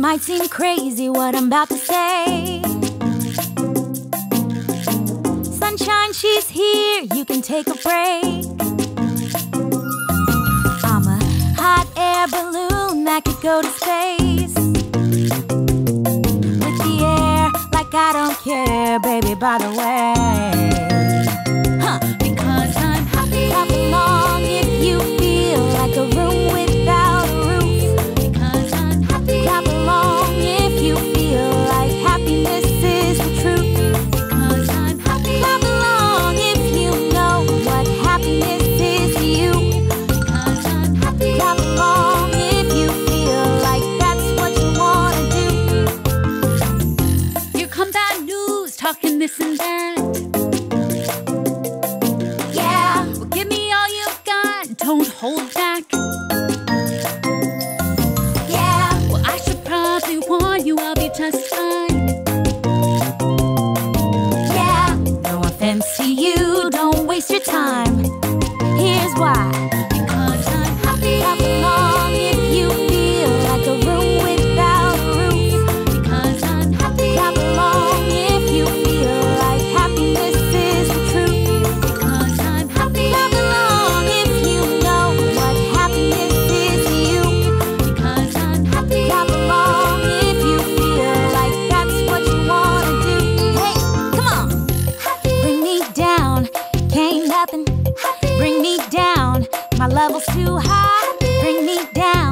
might seem crazy what I'm about to say. Sunshine, she's here, you can take a break. I'm a hot air balloon that could go to space. With the air, like I don't care, baby, by the way. Talking this and that. Yeah. Well, give me all you've got, don't hold back. Yeah, Well, I should probably warn you, I'll be just fine. yeah. No offense to you, don't waste your time. Bring me down, my level's too high. Bring me down,